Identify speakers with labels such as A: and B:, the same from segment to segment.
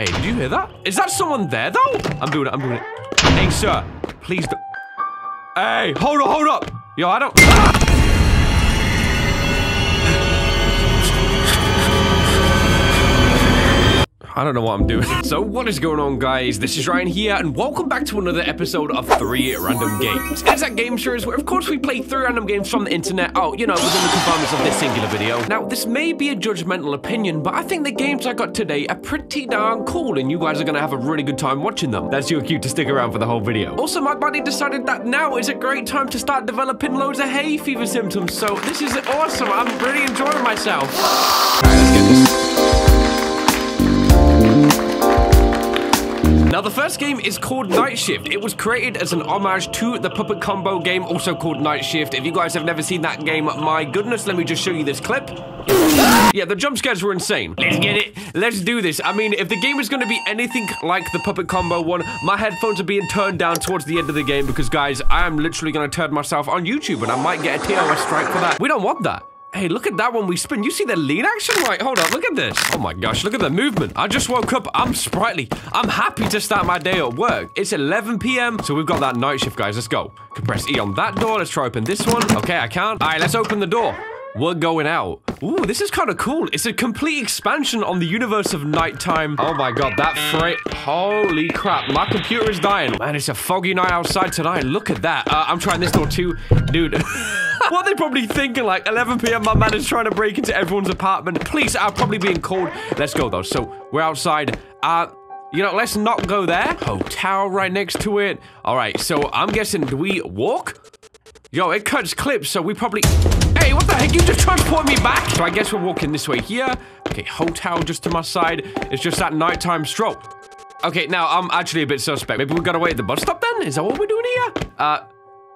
A: Hey, did you hear that? Is that someone there, though? I'm doing it, I'm doing it. Hey, sir, please don't. Hey, hold up, hold up. Yo, I don't. Ah! I don't know what I'm doing. So what is going on guys? This is Ryan here and welcome back to another episode of 3 Random Games. It's that game series where of course we play 3 random games from the internet, oh, you know, within the confines of this singular video. Now, this may be a judgmental opinion, but I think the games I got today are pretty darn cool and you guys are gonna have a really good time watching them. That's your cue to stick around for the whole video. Also, my body decided that now is a great time to start developing loads of hay fever symptoms, so this is awesome. I'm really enjoying myself. Alright, let's get this. Now, the first game is called Night Shift. It was created as an homage to the Puppet Combo game, also called Night Shift. If you guys have never seen that game, my goodness, let me just show you this clip. Yeah, the jump scares were insane. Let's get it. Let's do this. I mean, if the game is going to be anything like the Puppet Combo one, my headphones are being turned down towards the end of the game because, guys, I am literally going to turn myself on YouTube and I might get a TOS strike for that. We don't want that. Hey, look at that when we spin. You see the lean action? Right, hold on, look at this. Oh my gosh, look at the movement. I just woke up. I'm sprightly. I'm happy to start my day at work. It's 11 p.m., so we've got that night shift, guys. Let's go. Compress E on that door. Let's try open this one. Okay, I can't. All right, let's open the door. We're going out. Ooh, this is kind of cool. It's a complete expansion on the universe of nighttime. Oh my god, that frame. Holy crap, my computer is dying. Man, it's a foggy night outside tonight. Look at that. Uh, I'm trying this door too. Dude. what are they probably thinking? Like 11 p.m. My man is trying to break into everyone's apartment. Police are probably being called. Let's go though. So we're outside. Uh, you know, let's not go there. Hotel right next to it. All right. So I'm guessing, do we walk? Yo, it cuts clips, so we probably... Hey, what the heck? You just transport me back? So I guess we're walking this way here. Okay, hotel just to my side. It's just that nighttime stroll. Okay, now I'm actually a bit suspect. Maybe we gotta wait at the bus stop then? Is that what we're doing here? Uh,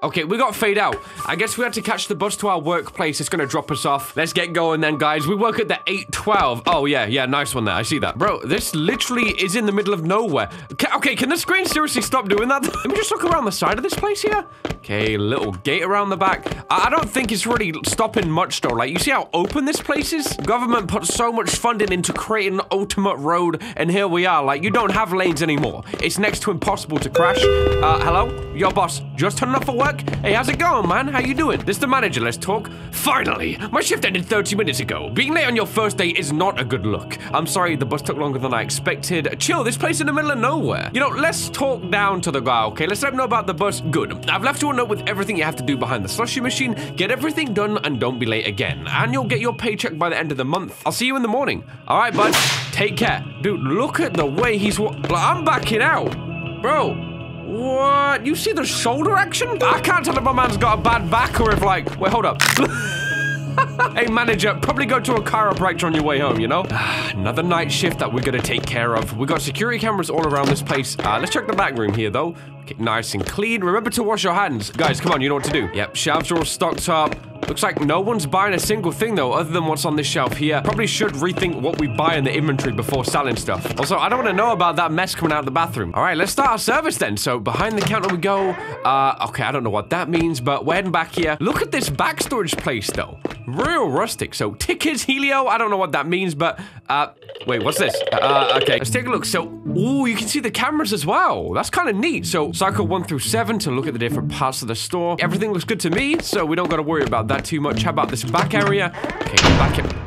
A: Okay, we got fade out. I guess we had to catch the bus to our workplace. It's gonna drop us off. Let's get going then, guys. We work at the 812. Oh, yeah, yeah, nice one there. I see that. Bro, this literally is in the middle of nowhere. Okay, can the screen seriously stop doing that? Let me just look around the side of this place here. Okay, little gate around the back. I don't think it's really stopping much though. Like, you see how open this place is? Government put so much funding into creating an ultimate road, and here we are. Like, you don't have lanes anymore. It's next to impossible to crash. Uh, hello? Your boss, just turning up for work? Hey, how's it going, man? How you doing? This the manager, let's talk. Finally! My shift ended 30 minutes ago. Being late on your first day is not a good look. I'm sorry the bus took longer than I expected. Chill, this place in the middle of nowhere. You know, let's talk down to the guy, okay? Let's let him know about the bus. Good. I've left you a note with everything you have to do behind the slushy machine. Get everything done and don't be late again. And you'll get your paycheck by the end of the month. I'll see you in the morning. All right, bud. Take care. Dude, look at the way he's... I'm backing out. Bro, what? You see the shoulder action? I can't tell if my man's got a bad back or if like... Wait, hold up. hey, manager, probably go to a chiropractor on your way home, you know? Another night shift that we're gonna take care of. We got security cameras all around this place. Uh, let's check the back room here, though. Okay, nice and clean. Remember to wash your hands. Guys, come on, you know what to do. Yep, shelves are all stocked up. Looks like no one's buying a single thing though, other than what's on this shelf here. Probably should rethink what we buy in the inventory before selling stuff. Also, I don't want to know about that mess coming out of the bathroom. All right, let's start our service then. So behind the counter we go. Uh, okay, I don't know what that means, but we're heading back here. Look at this back storage place though. Real rustic. So tickets, Helio, I don't know what that means, but uh, wait, what's this? Uh, okay, let's take a look. So, ooh, you can see the cameras as well. That's kind of neat. So cycle one through seven to look at the different parts of the store. Everything looks good to me, so we don't got to worry about that too much. How about this back area? Okay, back here.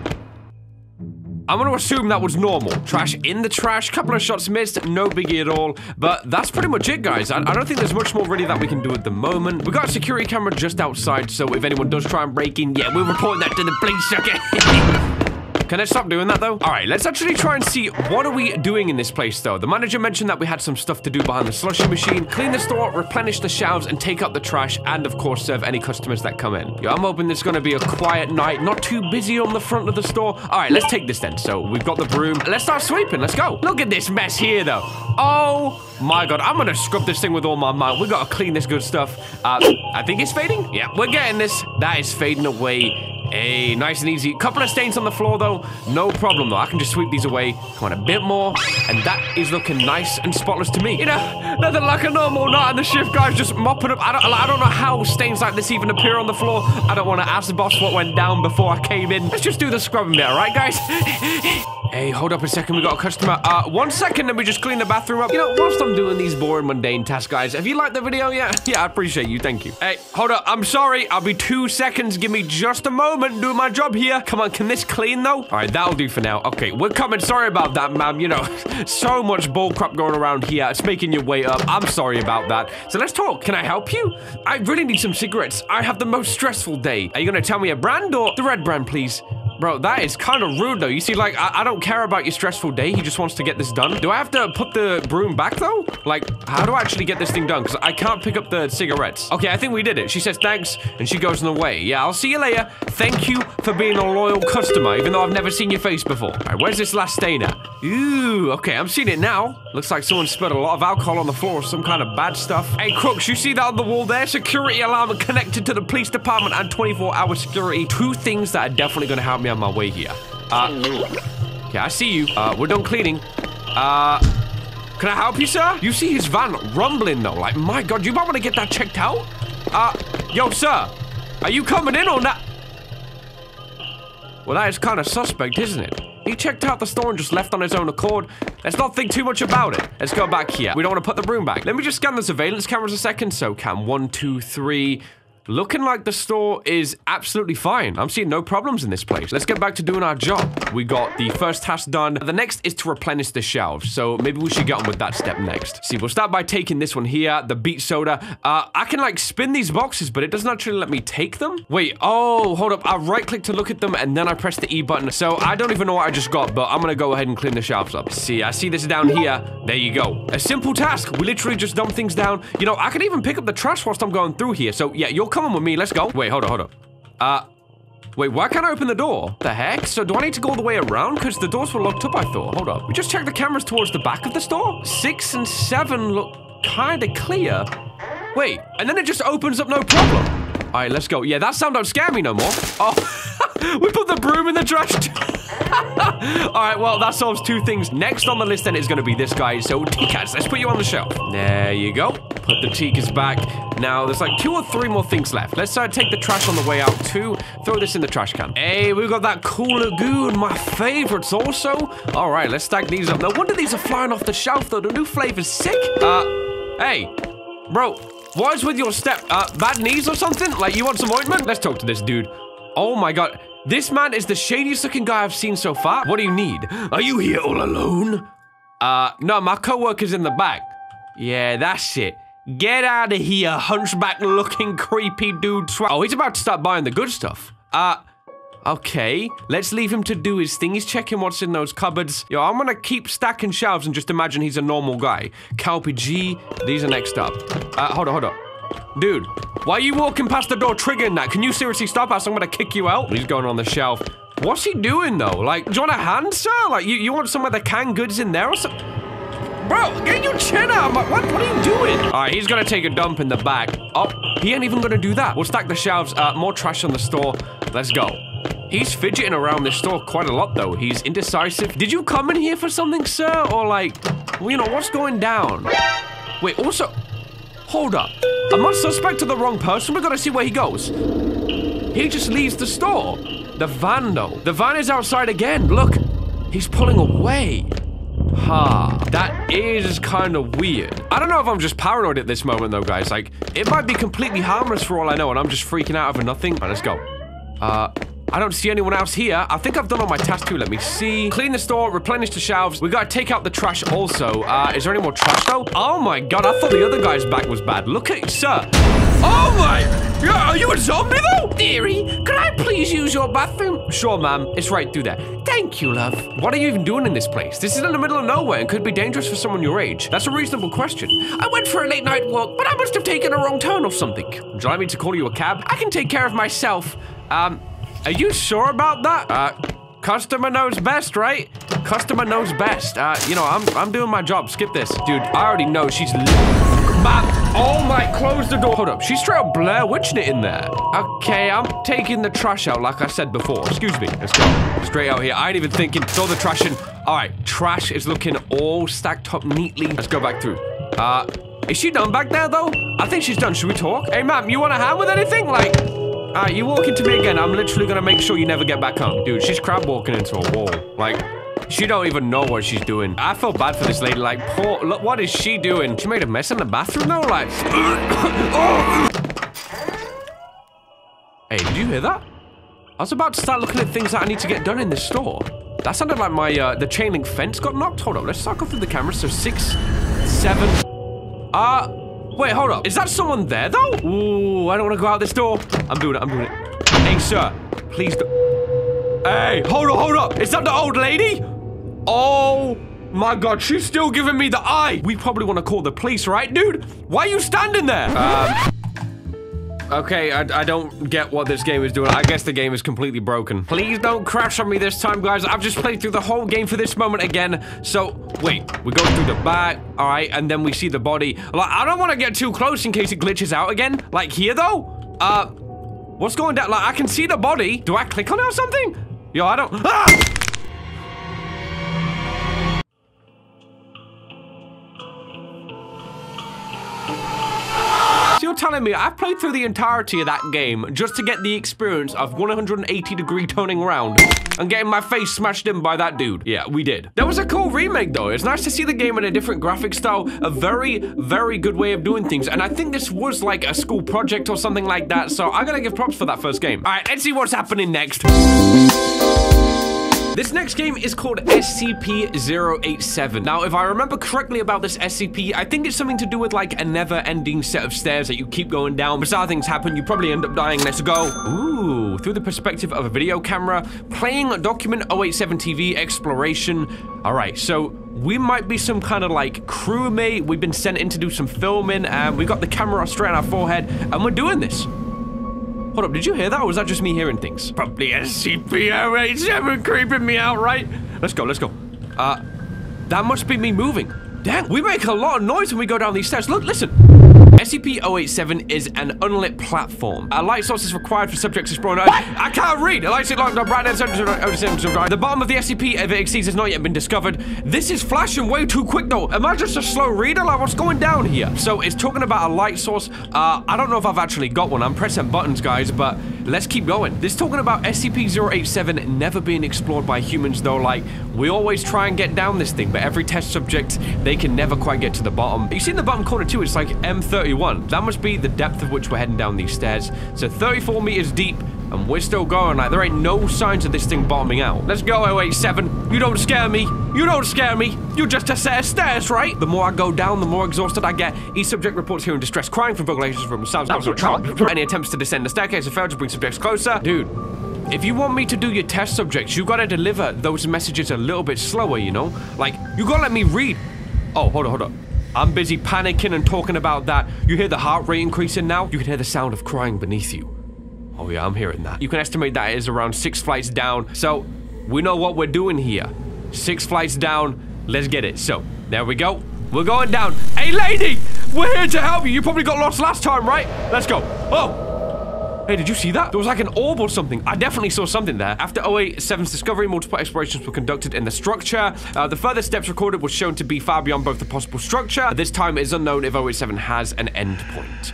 A: I'm gonna assume that was normal. Trash in the trash, couple of shots missed, no biggie at all. But that's pretty much it, guys. I, I, don't think there's much more really that we can do at the moment. We got a security camera just outside, so if anyone does try and break in, yeah, we'll report that to the police, okay? Can I stop doing that, though? All right, let's actually try and see what are we doing in this place, though. The manager mentioned that we had some stuff to do behind the slushy machine, clean the store, replenish the shelves, and take out the trash, and, of course, serve any customers that come in. Yeah, I'm hoping is going to be a quiet night, not too busy on the front of the store. All right, let's take this then. So we've got the broom. Let's start sweeping. Let's go. Look at this mess here, though. Oh, my God. I'm going to scrub this thing with all my might. We've got to clean this good stuff. Uh, I think it's fading. Yeah, we're getting this. That is fading away Hey, nice and easy. Couple of stains on the floor, though. No problem, though. I can just sweep these away. Come on, a bit more. And that is looking nice and spotless to me. You know, nothing like a normal night in the shift, guys. Just mopping up. I don't, I don't know how stains like this even appear on the floor. I don't want to ask the boss what went down before I came in. Let's just do the scrubbing bit, all right, guys? Hey, hold up a second. We got a customer. Uh, one second. Let me just clean the bathroom up. You know, whilst I'm doing these boring, mundane tasks, guys, have you liked the video yet? yeah, I appreciate you. Thank you. Hey, hold up. I'm sorry. I'll be two seconds. Give me just a moment. Doing my job here. Come on. Can this clean, though? All right, that'll do for now. Okay, we're coming. Sorry about that, ma'am. You know, so much bull crap going around here. It's making your wait up. I'm sorry about that. So let's talk. Can I help you? I really need some cigarettes. I have the most stressful day. Are you going to tell me a brand or the red brand, please? Bro, that is kind of rude, though. You see, like, I, I, don't care about your stressful day. He just wants to get this done. Do I have to put the broom back, though? Like, how do I actually get this thing done? Because I can't pick up the cigarettes. Okay, I think we did it. She says thanks, and she goes on the way. Yeah, I'll see you later. Thank you for being a loyal customer, even though I've never seen your face before. All right, where's this last stain at? Ooh, okay, I'm seeing it now. Looks like someone spilled a lot of alcohol on the floor or some kind of bad stuff. Hey, Crooks, you see that on the wall there? Security alarm connected to the police department and 24-hour security. Two things that are definitely going to help me on my way here. Uh, okay, I see you. Uh, we're done cleaning. Uh, can I help you, sir? You see his van rumbling, though. Like, my God, you might want to get that checked out. Uh, yo, sir, are you coming in or not? Well, that is kind of suspect, isn't it? He checked out the store and just left on his own accord. Let's not think too much about it. Let's go back here. We don't want to put the broom back. Let me just scan the surveillance cameras a second. So cam one, two, three, Looking like the store is absolutely fine. I'm seeing no problems in this place. Let's get back to doing our job. We got the first task done. The next is to replenish the shelves. So maybe we should get on with that step next. See, we'll start by taking this one here, the beet soda. Uh, I can like spin these boxes, but it doesn't actually let me take them. Wait, oh, hold up. I right click to look at them and then I press the E button. So I don't even know what I just got, but I'm gonna go ahead and clean the shelves up. See, I see this down here. There you go. A simple task. We literally just dump things down. You know, I can even pick up the trash whilst I'm going through here. So yeah, you'll coming with me. Let's go. Wait, hold on, hold on. Uh, wait, why can't I open the door? The heck? So do I need to go all the way around? Because the doors were locked up, I thought. Hold up. We just checked the cameras towards the back of the store. Six and seven look kind of clear. Wait, and then it just opens up no problem. All right, let's go. Yeah, that sound don't scare me no more. Oh, we put the broom in the trash. All right, well, that solves two things. Next on the list then is going to be this guy. So, Tikas, let's put you on the shelf. There you go. Put the Tikas back. Now, there's like two or three more things left. Let's uh, take the trash on the way out too. Throw this in the trash can. Hey, we've got that cool lagoon, my favorites also. All right, let's stack these up. No wonder these are flying off the shelf though. The new flavor's sick. Uh, hey, bro, what is with your step? Uh, bad knees or something? Like, you want some ointment? Let's talk to this dude. Oh my god. This man is the shadiest looking guy I've seen so far. What do you need? Are you here all alone? Uh, no, my co-worker's in the back. Yeah, that's it. Get out of here, hunchback looking creepy dude. Oh, he's about to start buying the good stuff. Uh, okay. Let's leave him to do his thing. He's checking what's in those cupboards. Yo, I'm gonna keep stacking shelves and just imagine he's a normal guy. Calpy G, these are next up. Uh, hold on, hold on. Dude, why are you walking past the door triggering that? Can you seriously stop us? I'm gonna kick you out. He's going on the shelf. What's he doing though? Like, do you want a hand, sir? Like, you, you want some of the canned goods in there or something? Bro, get your chin out. What, what are you doing? All right, he's gonna take a dump in the back. Oh, he ain't even gonna do that. We'll stack the shelves. Uh, more trash on the store. Let's go. He's fidgeting around this store quite a lot, though. He's indecisive. Did you come in here for something, sir? Or like, well, you know, what's going down? Wait, also, hold up. Am I suspect to the wrong person? We gotta see where he goes. He just leaves the store. The van, though. The van is outside again. Look, he's pulling away. Ha, that is kind of weird. I don't know if I'm just paranoid at this moment, though, guys. Like, it might be completely harmless for all I know, and I'm just freaking out over nothing. All right, let's go. Uh, I don't see anyone else here. I think I've done all my tasks too. Let me see. Clean the store, replenish the shelves. We gotta take out the trash also. Uh, is there any more trash though? Oh my god, I thought the other guy's back was bad. Look at, sir. Oh my, yeah, are you a zombie though? Dearie, can I please use your bathroom? Sure, ma'am. It's right through there. Thank you, love. What are you even doing in this place? This is in the middle of nowhere and could be dangerous for someone your age. That's a reasonable question. I went for a late night walk, but I must have taken a wrong turn or something. Would you like me to call you a cab? I can take care of myself. Um, are you sure about that? Uh, customer knows best, right? Customer knows best. Uh, you know, I'm I'm doing my job. Skip this. Dude, I already know she's Man, oh my, close the door. Hold up, she's straight up Blair Witching it in there. Okay, I'm taking the trash out like I said before. Excuse me, let's go. Straight out here. I ain't even thinking, throw the trash in. All right, trash is looking all stacked up neatly. Let's go back through. Uh, is she done back there though? I think she's done. Should we talk? Hey, ma'am, you want a hand with anything? Like, Alright, you walk into me again, I'm literally gonna make sure you never get back home. Dude, she's crab walking into a wall. Like, She don't even know what she's doing. I feel bad for this lady. Like, poor, look, what is she doing? She made a mess in the bathroom though, like. oh. Hey, did you hear that? I was about to start looking at things that I need to get done in this store. That sounded like my, uh, the chain link fence got knocked. Hold up, let's start going through the camera. So six, seven, uh, wait, hold up. Is that someone there though? Ooh, I don't want to go out this door. I'm doing it, I'm doing it. Hey, sir, please don't. Hey, hold up, hold up. Is that the old lady? Oh my god, she's still giving me the eye. We probably want to call the police, right, dude? Why are you standing there? Um, okay, I, I don't get what this game is doing. I guess the game is completely broken. Please don't crash on me this time, guys. I've just played through the whole game for this moment again. So, wait, we go through the back, all right, and then we see the body. Like, I don't want to get too close in case it glitches out again. Like here, though? Uh, what's going down? Like, I can see the body. Do I click on it or something? Yo, I don't- ah! Telling me I've played through the entirety of that game just to get the experience of 180 degree turning around and getting my face smashed in by that dude. Yeah, we did. That was a cool remake though. It's nice to see the game in a different graphic style, a very, very good way of doing things. And I think this was like a school project or something like that. So I gotta give props for that first game. All right, let's see what's happening next. This next game is called SCP-087. Now, if I remember correctly about this SCP, I think it's something to do with like a never-ending set of stairs that you keep going down. Bizarre things happen, you probably end up dying. Let's go. Ooh, through the perspective of a video camera, playing document 087 TV exploration. All right, so we might be some kind of like crewmate. We've been sent in to do some filming and we got the camera straight on our forehead and we're doing this. Hold up, did you hear that, or was that just me hearing things? Probably SCP-087 creeping me out, right? Let's go, let's go. Uh, that must be me moving. Dang, we make a lot of noise when we go down these stairs. Look, listen. SCP-087 is an unlit platform. A light source is required for subjects exploring. I, I can't read. A light locked up right now. The bottom of the SCP, if it exceeds, has not yet been discovered. This is flashing way too quick, though. Am I just a slow reader? Like, what's going down here? So it's talking about a light source. Uh, I don't know if I've actually got one. I'm pressing buttons, guys, but let's keep going. This talking about SCP-087 never being explored by humans, though. Like, we always try and get down this thing, but every test subject, they can never quite get to the bottom. You see in the bottom corner, too, it's like M30 31. That must be the depth of which we're heading down these stairs. So 34 meters deep, and we're still going. Like, there ain't no signs of this thing bombing out. Let's go, 087. You don't scare me. You don't scare me. You're just a set of stairs, right? The more I go down, the more exhausted I get. Each subject reports hearing distress crying from vocalizations from sounds from Any attempts to descend the staircase have failed to bring subjects closer. Dude, if you want me to do your test subjects, you gotta deliver those messages a little bit slower, you know? Like, you gotta let me read. Oh, hold on, hold on. I'm busy panicking and talking about that. You hear the heart rate increasing now? You can hear the sound of crying beneath you. Oh yeah, I'm hearing that. You can estimate that is around six flights down. So, we know what we're doing here. Six flights down, let's get it. So, there we go. We're going down. Hey lady, we're here to help you. You probably got lost last time, right? Let's go. Oh, Hey, did you see that? There was like an orb or something. I definitely saw something there. After 087's discovery, multiple explorations were conducted in the structure. Uh, the further steps recorded was shown to be far beyond both the possible structure. At this time, it is unknown if 087 has an endpoint.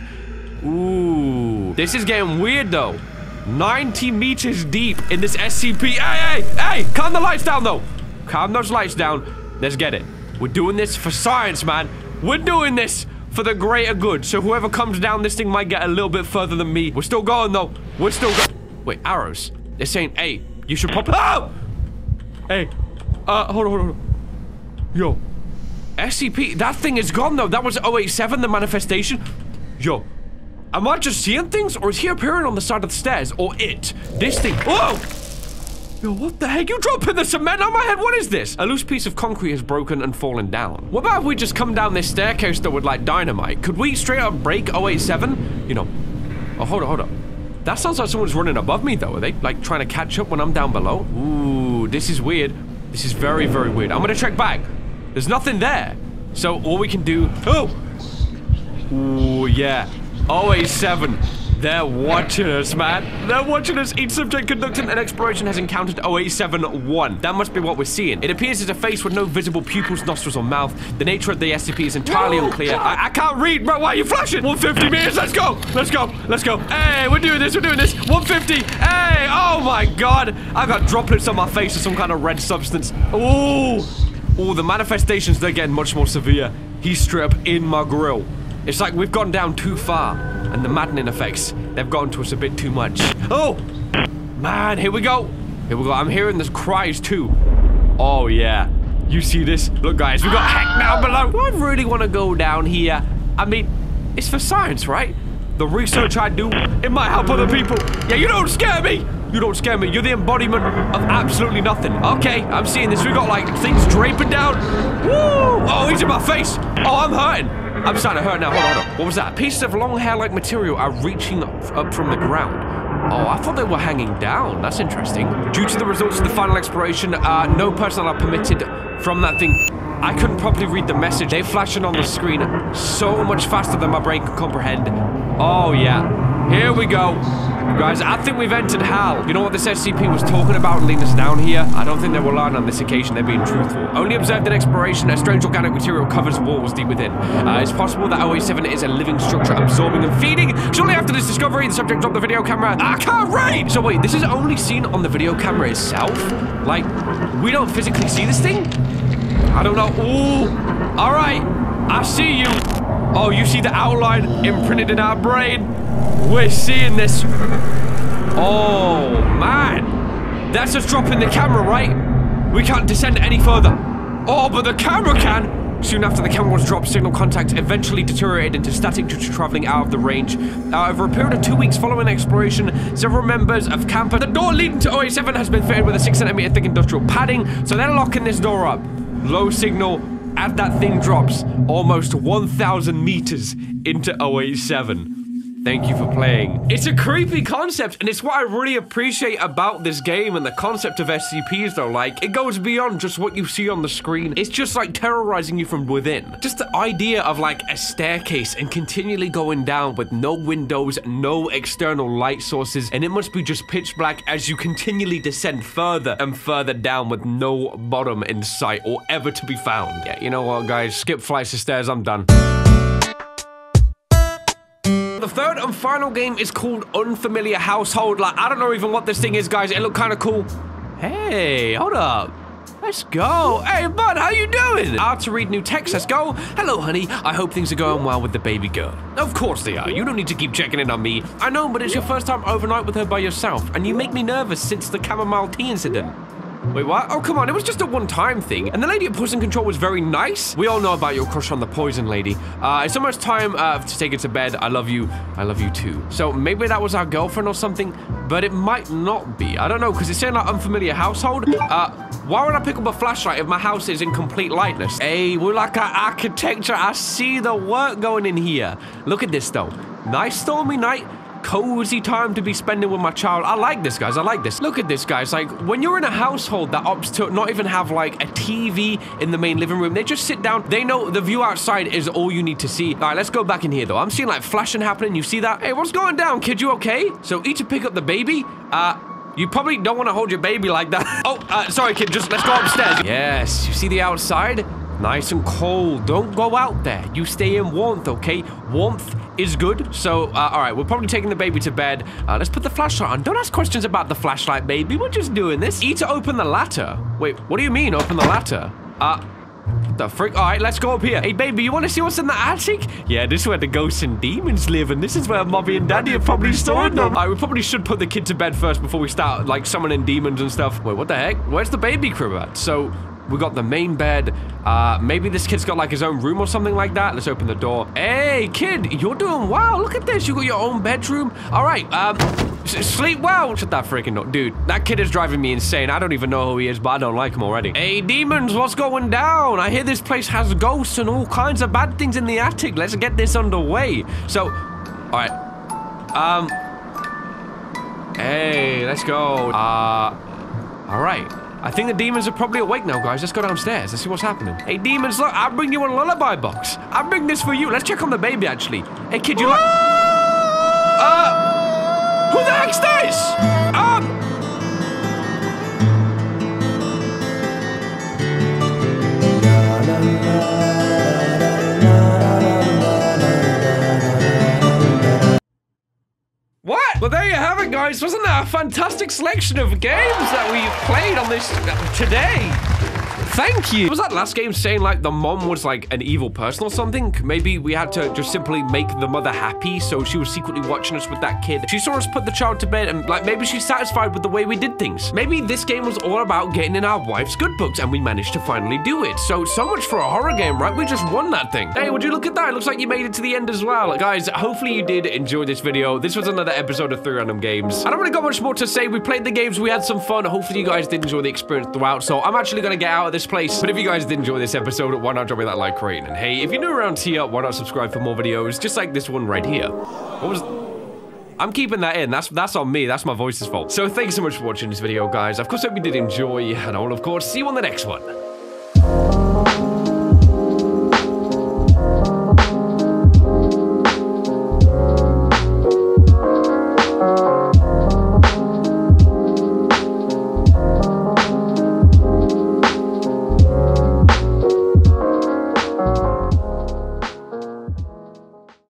A: Ooh. This is getting weird, though. 90 meters deep in this SCP. Hey, hey, hey! Calm the lights down, though. Calm those lights down. Let's get it. We're doing this for science, man. We're doing this for the greater good. So whoever comes down this thing might get a little bit further than me. We're still going, though. We're still going. Wait, arrows. They're saying, hey, you should pop- Oh! Hey. Uh, hold on, hold on. Yo. SCP, that thing is gone, though. That was 087, the manifestation. Yo. Am I just seeing things, or is he appearing on the side of the stairs? Or it? This thing- Whoa! Yo, what the heck? You dropping the cement on my head? What is this? A loose piece of concrete has broken and fallen down. What about if we just come down this staircase that would like dynamite? Could we straight up break 087? You know. Oh, hold on, hold on. That sounds like someone's running above me, though. Are they, like, trying to catch up when I'm down below? Ooh, this is weird. This is very, very weird. I'm gonna check back. There's nothing there. So, all we can do... Oh! Ooh, yeah. 087. They're watching us, man. They're watching us. Each subject conducting an exploration has encountered 0871. That must be what we're seeing. It appears as a face with no visible pupils, nostrils, or mouth. The nature of the SCP is entirely unclear. I, I can't read, bro. Why are you flashing? 150 meters. Let's go. Let's go. Let's go. Hey, we're doing this. We're doing this. 150. Hey. Oh my god. I've got droplets on my face of some kind of red substance. Ooh. Ooh, the manifestations, they're getting much more severe. Heat strip in my grill. It's like we've gone down too far, and the maddening effects, they've gone to us a bit too much. Oh! Man, here we go. Here we go. I'm hearing this cries too. Oh, yeah. You see this? Look, guys, we got heck down below. Do I really want to go down here? I mean, it's for science, right? The research I do, it might help other people. Yeah, you don't scare me. You don't scare me. You're the embodiment of absolutely nothing. Okay, I'm seeing this. We've got like things draping down. Woo! Oh, he's in my face. Oh, I'm hurting. I'm starting to hurt now. Hold on, hold on. What was that? Pieces of long hair-like material are reaching up from the ground. Oh, I thought they were hanging down. That's interesting. Due to the results of the final exploration, uh, no personnel are permitted from that thing. I couldn't properly read the message. They flashing on the screen so much faster than my brain could comprehend. Oh, yeah. Here we go. Guys, I think we've entered hell. You know what this SCP was talking about leading us down here? I don't think they were lying on this occasion. They're being truthful. Only observed in exploration, a strange organic material covers walls deep within. Uh, it's possible that 087 is a living structure absorbing and feeding. Shortly after this discovery, the subject dropped the video camera. I can't read! So wait, this is only seen on the video camera itself? Like, we don't physically see this thing? I don't know. Ooh. All right. I see you. Oh, you see the outline imprinted in our brain? We're seeing this. Oh, man. That's just dropping the camera, right? We can't descend any further. Oh, but the camera can. Soon after the camera was dropped, signal contact eventually deteriorated into static due to traveling out of the range. Uh, over a period of two weeks following exploration, several members of Camper, the door leading to 087 has been fitted with a 6 centimeter thick industrial padding, so they're locking this door up. Low signal as that thing drops almost 1,000 meters into 087. Thank you for playing. It's a creepy concept, and it's what I really appreciate about this game and the concept of SCPs, though. Like, it goes beyond just what you see on the screen. It's just like terrorizing you from within. Just the idea of like a staircase and continually going down with no windows, no external light sources, and it must be just pitch black as you continually descend further and further down with no bottom in sight or ever to be found. Yeah, you know what, guys? Skip flights of stairs, I'm done the third and final game is called Unfamiliar Household. Like, I don't know even what this thing is, guys. It looked kind of cool. Hey, hold up. Let's go. Hey, bud, how you doing? Out to read new text. Let's go. Hello, honey. I hope things are going well with the baby girl. Of course they are. You don't need to keep checking in on me. I know, but it's your first time overnight with her by yourself, and you make me nervous since the chamomile tea incident. Wait, what? Oh, come on, it was just a one-time thing. And the lady at Poison Control was very nice. We all know about your crush on the Poison Lady. Uh, it's almost time uh, to take it to bed. I love you. I love you too. So maybe that was our girlfriend or something, but it might not be. I don't know, because it's in like unfamiliar household. Uh, why would I pick up a flashlight if my house is in complete lightness? Hey, we're like architecture. I see the work going in here. Look at this, though. Nice stormy night cozy time to be spending with my child. I like this, guys. I like this. Look at this, guys. Like, when you're in a household that opts to not even have, like, a TV in the main living room, they just sit down. They know the view outside is all you need to see. All right, let's go back in here, though. I'm seeing, like, flashing happening. You see that? Hey, what's going down, kid? You okay? So, eat to pick up the baby. Uh, you probably don't want to hold your baby like that. oh, uh, sorry, kid. Just let's go upstairs. Yes, you see the outside? Nice and cold. Don't go out there. You stay in warmth, okay? Warmth is good. So, uh, all right, we're probably taking the baby to bed. Uh, let's put the flashlight on. Don't ask questions about the flashlight, baby. We're just doing this. E to open the ladder. Wait, what do you mean, open the ladder? Uh, the freak? All right, let's go up here. Hey, baby, you want to see what's in the attic? Yeah, this is where the ghosts and demons live, and this is where mommy and daddy have probably stored them. All right, we probably should put the kid to bed first before we start, like, summoning demons and stuff. Wait, what the heck? Where's the baby crib at? So, we got the main bed. Uh, maybe this kid's got like his own room or something like that. Let's open the door. Hey, kid, you're doing wow. Look at this. You got your own bedroom. All right. Um, sleep well. Shut that freaking door. Dude, that kid is driving me insane. I don't even know who he is, but I don't like him already. Hey, demons, what's going down? I hear this place has ghosts and all kinds of bad things in the attic. Let's get this underway. So, all right. Um, hey, let's go. Uh, all right. I think the demons are probably awake now, guys. Let's go downstairs. Let's see what's happening. Hey, demons, look, I'll bring you a lullaby box. I'll bring this for you. Let's check on the baby, actually. Hey, kid, you like... Uh... Who the heck's this? Guys. Wasn't that a fantastic selection of games that we've played on this uh, today? Thank you. Was that last game saying like the mom was like an evil person or something? Maybe we had to just simply make the mother happy, so she was secretly watching us with that kid. She saw us put the child to bed and like maybe she's satisfied with the way we did things. Maybe this game was all about getting in our wife's good books and we managed to finally do it. So, so much for a horror game, right? We just won that thing. Hey, would you look at that? It looks like you made it to the end as well. Guys, hopefully you did enjoy this video. This was another episode of 3 Random Games. I don't really got much more to say. We played the games, we had some fun. Hopefully you guys did enjoy the experience throughout. So I'm actually going to get out of place. But if you guys did enjoy this episode, why not drop me that like rating? And hey, if you're new around here, why not subscribe for more videos just like this one right here? What was... I'm keeping that in. That's that's on me. That's my voice's fault. So thanks so much for watching this video, guys. Of course, I hope you did enjoy, and I will, of course, see you on the next one.